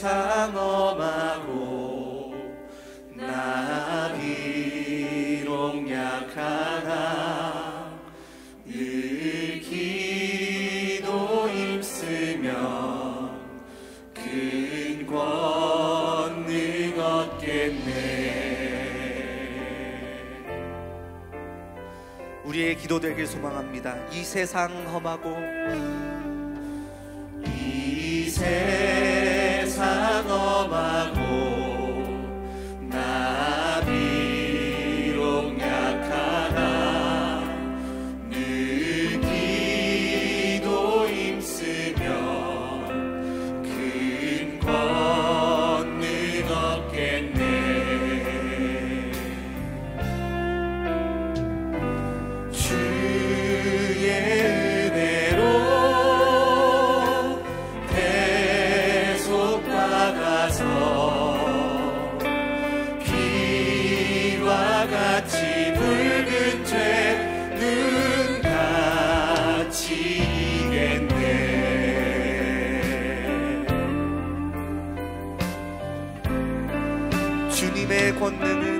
세상 엄하고 나비롱 약하나 늘 기도 힘쓰며 근권 능 얻겠네. 우리의 기도되길 소망합니다. 이 세상 험하고 이 세상 나의 권능은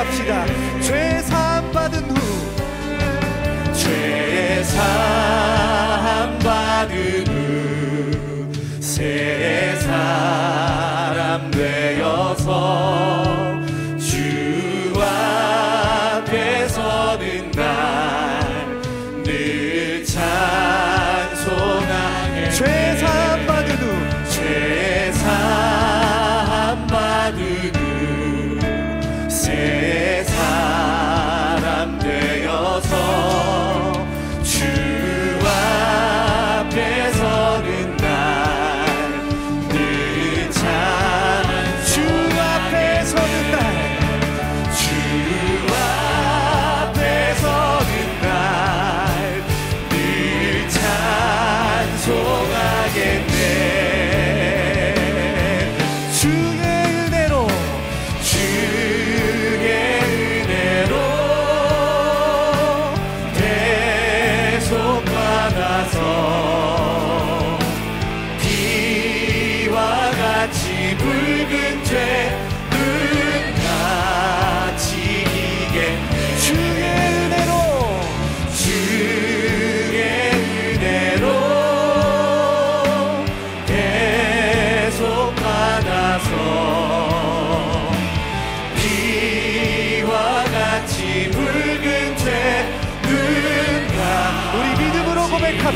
고백합시다. 죄 사함 받은 후죄 사함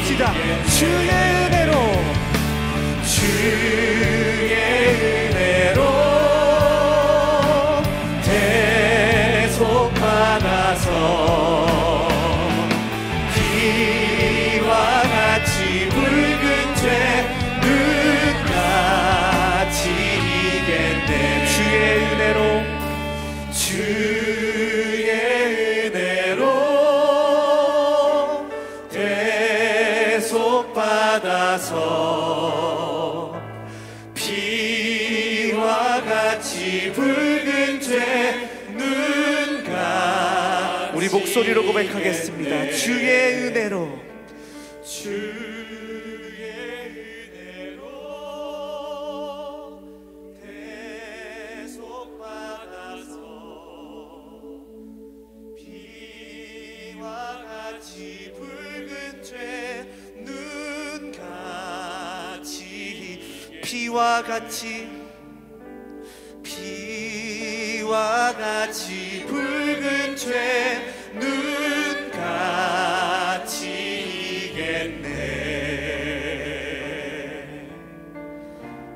부릅시다. 주의 은혜로. 주의 은혜로. 계속 받아서. 같이 붉은 죄눈 같이 우리 목소리로 고백하겠습니다. 주의 은혜로 주의 은혜로 대속받아서 비와 같이 붉은 죄 눈 같이 피와 같이 피와 같이 붉은 죄 눈 같이겠네.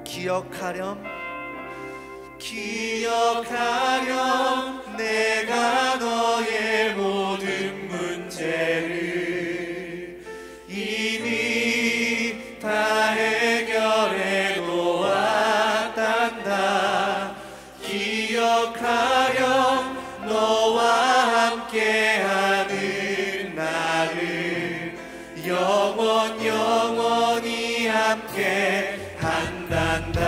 기억하렴 기억하렴. 내가 너의 모 함께 한단다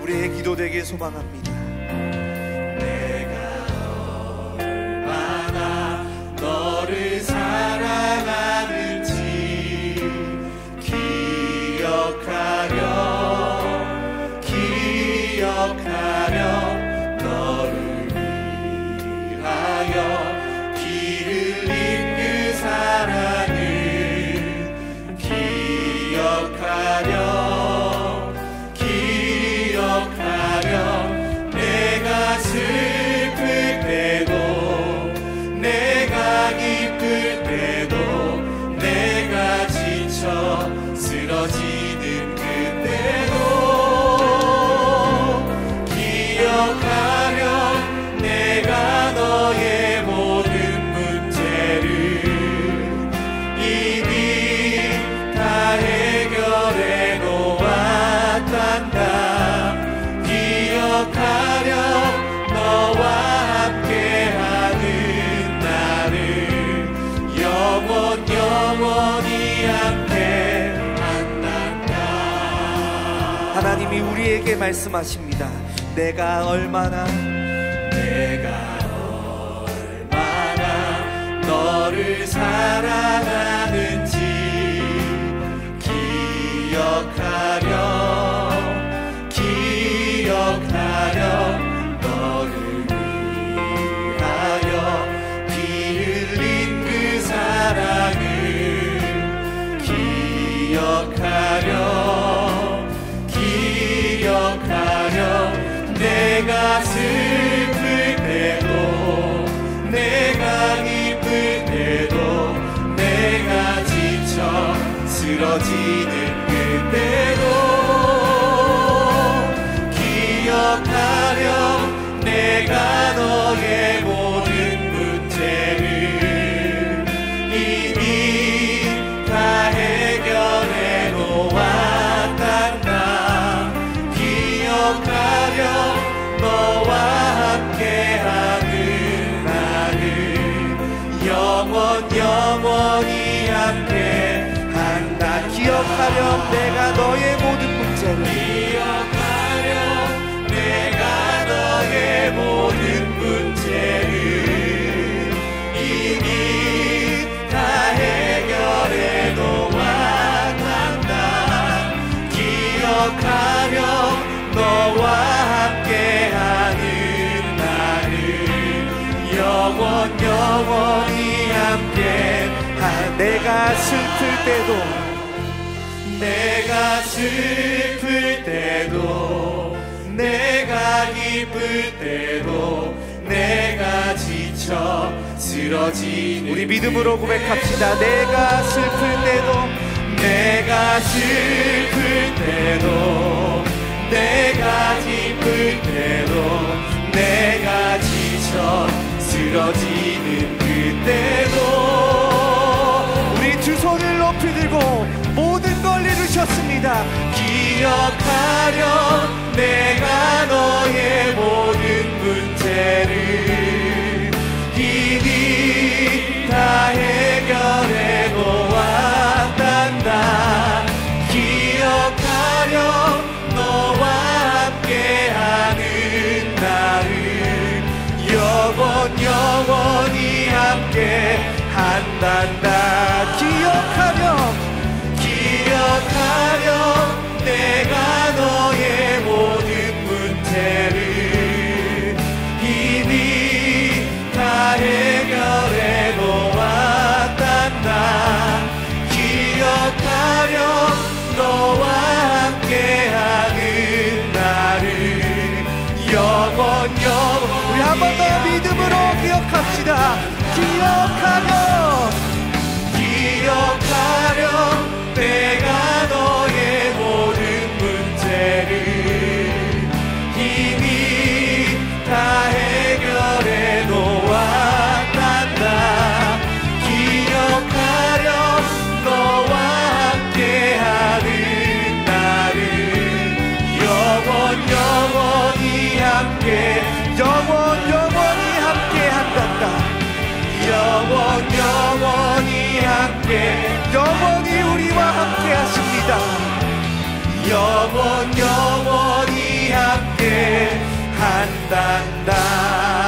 우리의 기도 되길 소망합니다. 내가 얼마나 너를 사랑하는지 기억하렴 기억하렴 하나님이 우리에게 말씀하십니다. 내가 얼마나 내가 얼마나 너를 사랑 기 영원 영원히 함께 아, 내가 슬플 때도 내가 슬플 때도 내가 기쁠 때도 내가 지쳐 쓰러지는 우리 믿음으로 고백합시다. 내가 슬플 때도 내가 슬플 때도 내가 기쁠 때도 내가 지쳐 쓰러지 기억하려 내가 너의 모든 문제를 이니 다 해결해 보았단다. 기억하려 너와 함께하는 나를 영원 영원히 함께 한단다. 영원 영원히 함께 한단다.